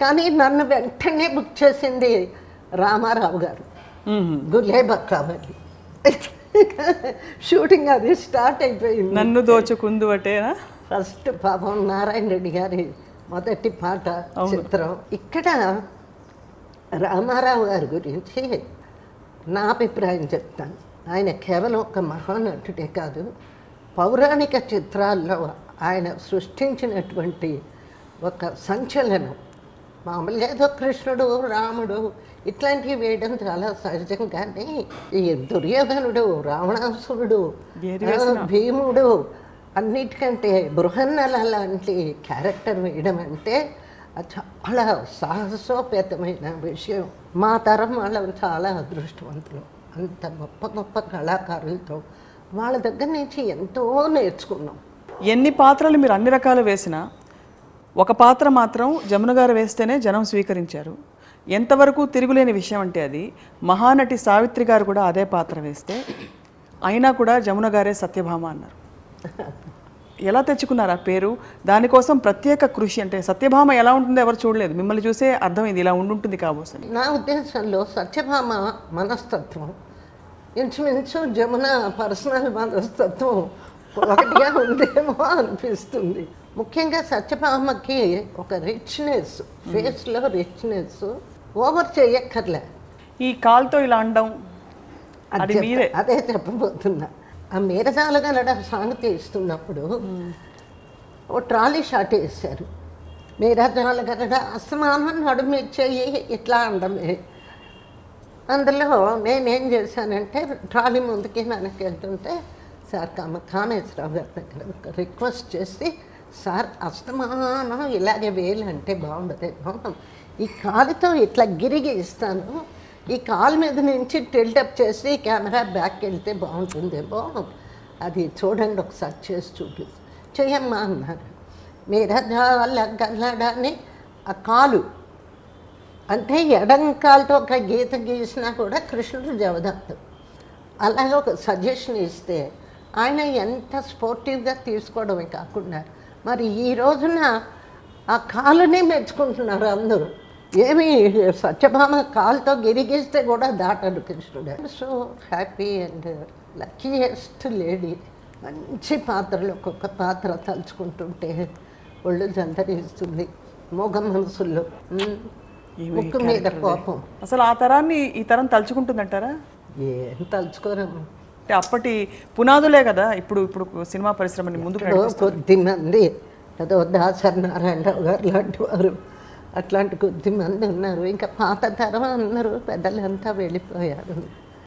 కానీ నన్ను వెంటనే బుక్ చేసింది రామారావు గారు. మ్మ్. గులేబక్కావల్లి షూటింగ్ అది స్టార్ట్ అయిపోయింది. నన్ను దోచుకుందు అటేనా? ఫస్ట్ పాపం నారాయణ రెడ్డి గారి మొదటి పాట చిత్రం. ఇక్కడ రామారావు గారి గురించి నా అభిప్రాయం చెప్తాను. ఆయన కేవలం ఒక మహానటుడే కాదు. పౌరాణిక చిత్రాల్లో ఆయన సృష్టించినటువంటి ఒక సంచలనం. మామూలుగా ఏదో కృష్ణుడు రాముడు. ఇట్లాంటివి వేయడం చాలా సహజం కానీ ఈ దుర్యోధనుడు రావణాసురుడు భీముడు అన్నిటికంటే బృహన్నల లాంటి క్యారెక్టర్ వేయడం అంటే చాలా సాహసోపేతమైన విషయం. మా తరం వాళ్ళు చాలా అదృష్టవంతులు. అంత గొప్ప గొప్ప కళాకారులతో వాళ్ళ దగ్గర నుంచి ఎంతో నేర్చుకున్నాం. ఎన్ని పాత్రలు మీరు అన్ని రకాలు వేసినా ఒక పాత్ర మాత్రం జమున గారు వేస్తేనే జనం స్వీకరించారు. ఎంతవరకు తిరుగులేని విషయం అంటే అది మహానటి సావిత్రి గారు కూడా అదే పాత్ర వేస్తే అయినా కూడా జమున గారే సత్యభామ అన్నారు. ఎలా తెచ్చుకున్నారు ఆ పేరు? దానికోసం ప్రత్యేక కృషి అంటే సత్యభామ ఎలా ఉంటుందో ఎవరు చూడలేదు. మిమ్మల్ని చూసే అర్థమైంది ఇలా ఉండుంటుంది కాబోసం నా ఉద్దేశంలో సత్యభామ మనస్తత్వం ఇంచుమించు జమున పర్సనల్ మనస్తత్వం ఒకటిగా ఉందేమో అనిపిస్తుంది. ముఖ్యంగా సత్యభామకి ఒక రిచ్నెస్ ఫేస్లో రిచ్నెస్ ఓవర్ చేయక్కర్లే. ఈ కాల్తో ఇలా అండం అది మీరే. అదే చెప్పబోతున్నా. ఆ మేరజాలగలడ సాంగ్ తీస్తున్నప్పుడు ఓ ట్రాలీ షాట్ వేశారు. మేరజాలగలడ అసమానం నడుమిచ్చేయి ఇట్లా అండమే అందులో నేనేం చేశానంటే ట్రాలీ ముందుకి వెనక్కి వెళ్తుంటే సార్ కామ కామేశ్వరరావు గారి దగ్గర రిక్వెస్ట్ చేసి సార్ అస్తమానం ఇలాగే వేలు అంటే బాగుండదేమో ఈ కాలుతో ఇట్లా గిరిగి ఇస్తాను. ఈ కాలు మీద నుంచి టిల్టప్ చేసి కెమెరా బ్యాక్ వెళ్తే బాగుంటుందేమో అది చూడండి ఒకసారి చేసి చూపి చేయమ్మా అన్నారు. మీరజాల గల్లడని ఆ కాలు అంటే ఎడం కాలుతో ఒక గీత గీసినా కూడా కృష్ణుడు జవదత్తు అలాగే ఒక సజెషన్ ఇస్తే ఆయన ఎంత స్పోర్టివ్గా తీసుకోవడమే కాకుండా మరి ఈ రోజున ఆ కాలునే మెచ్చుకుంటున్నారు అందరూ. ఏమి సత్యభామ కాలుతో గిరిగిస్తే కూడా దాటడు కృష్ణుడు. So happy and luckiest lady మంచి పాత్రలు ఒక్కొక్క పాత్ర తలుచుకుంటుంటే ఒళ్ళు జంతరిస్తుంది మోగ మనసుల్లో. ముక్కు మీద కోపం. అసలు ఆ తరాన్ని ఈ తరం తలుచుకుంటుందంటారా? ఏం తలుచుకోరమ్మ అంటే అప్పటి పునాదులే కదా ఇప్పుడు ఇప్పుడు సినిమా పరిశ్రమని ముందుకు ఇప్పుడు కొద్ది మంది ఏదో దాసరి నారాయణరావు గారు లాంటి వారు అట్లాంటి కొద్ది మంది ఉన్నారు. ఇంకా పాత తరం అందరూ పెద్దలంతా వెళ్ళిపోయారు.